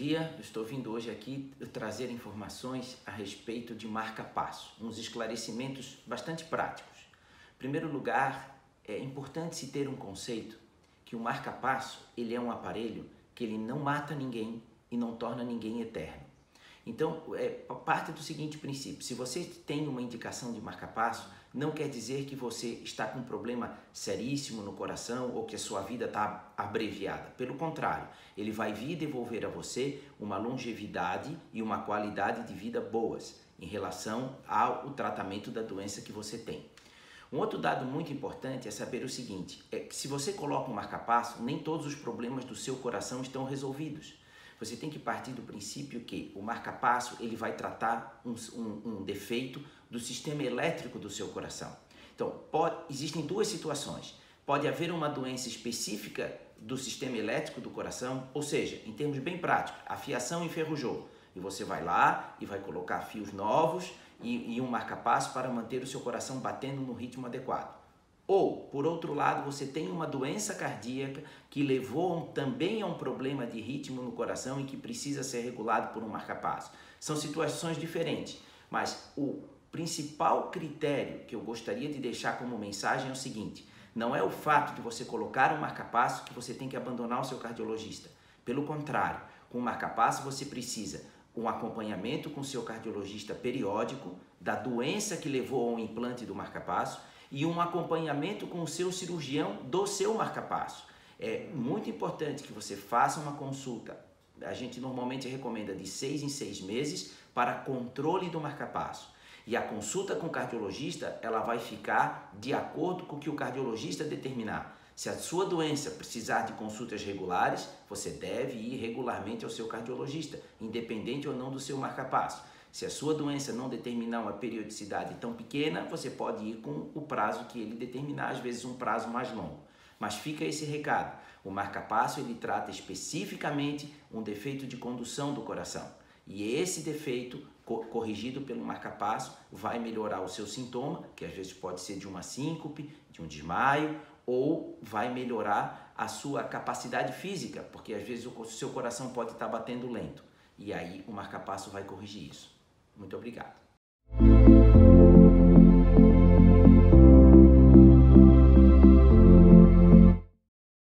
dia, eu estou vindo hoje aqui trazer informações a respeito de marca-passo, uns esclarecimentos bastante práticos. Em primeiro lugar, é importante se ter um conceito que o marca-passo ele é um aparelho que ele não mata ninguém e não torna ninguém eterno. Então, é, parte do seguinte princípio: se você tem uma indicação de marca-passo, não quer dizer que você está com um problema seríssimo no coração ou que a sua vida está abreviada. Pelo contrário, ele vai vir devolver a você uma longevidade e uma qualidade de vida boas em relação ao tratamento da doença que você tem. Um outro dado muito importante é saber o seguinte: é que se você coloca um marca-passo, nem todos os problemas do seu coração estão resolvidos. Você tem que partir do princípio que o marca-passo ele vai tratar um, um, um, defeito do sistema elétrico do seu coração. Então, pode, existem duas situações. Pode haver uma doença específica do sistema elétrico do coração, ou seja, em termos bem práticos, a fiação enferrujou. E você vai lá e vai colocar fios novos e, e um marca-passo para manter o seu coração batendo no ritmo adequado. Ou, por outro lado, você tem uma doença cardíaca que levou também a um problema de ritmo no coração e que precisa ser regulado por um marca-passo. São situações diferentes, mas o principal critério que eu gostaria de deixar como mensagem é o seguinte: não é o fato de você colocar um marca-passo que você tem que abandonar o seu cardiologista. Pelo contrário, com o marca-passo você precisa um acompanhamento com seu cardiologista periódico da doença que levou ao implante do marca-passo e um acompanhamento com o seu cirurgião do seu marca-passo. É muito importante que você faça uma consulta. A gente normalmente recomenda de seis em seis meses para controle do marca-passo. E a consulta com o cardiologista, ela vai ficar de acordo com o que o cardiologista determinar. Se a sua doença precisar de consultas regulares, você deve ir regularmente ao seu cardiologista, independente ou não do seu marca-passo. Se a sua doença não determinar uma periodicidade tão pequena, você pode ir com o prazo que ele determinar, às vezes um prazo mais longo. Mas fica esse recado. O marca-passo ele trata especificamente um defeito de condução do coração. E esse defeito, corrigido pelo marca-passo, vai melhorar o seu sintoma, que às vezes pode ser de uma síncope, de um desmaio, ou vai melhorar a sua capacidade física, porque às vezes o seu coração pode estar batendo lento. E aí o marca-passo vai corrigir isso. Muito obrigado.